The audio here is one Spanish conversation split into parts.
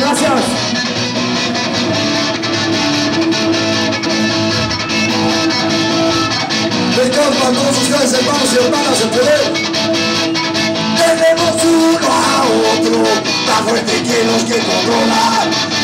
gracias. Dedicamos para todos ustedes, hermanos y hermanas, el poder. Tenemos uno a otro, más fuerte que los que controlan.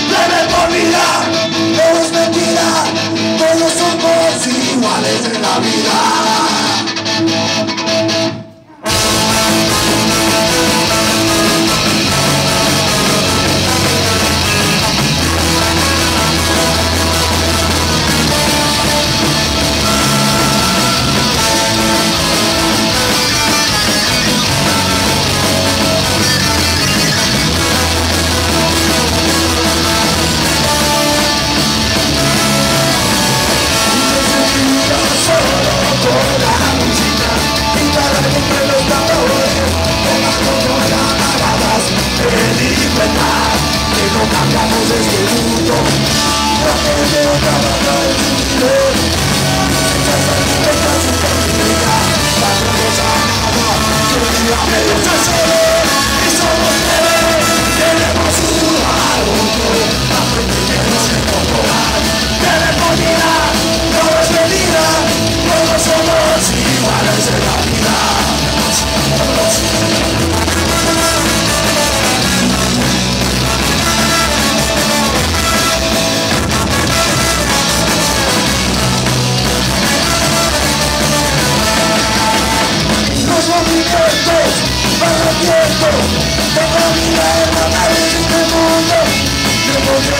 música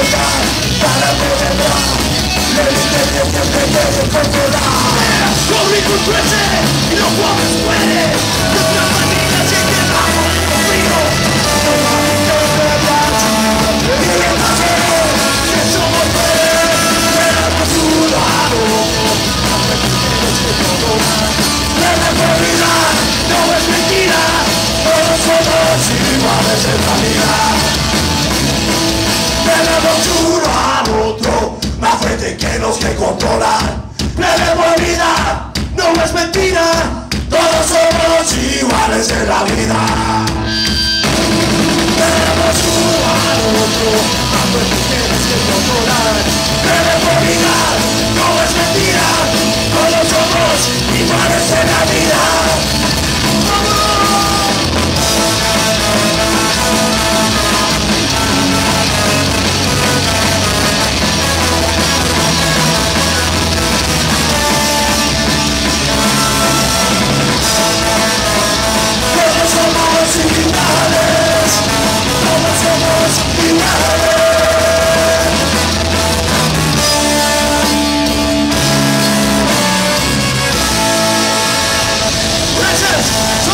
para celebrar La independencia que debe controlar Público crece y los jóvenes mueren Fuerte que los que controlan Tenemos vida, no es mentira. Todos somos iguales en la vida. Tenemos uno al otro. Fuerte que los que controlan So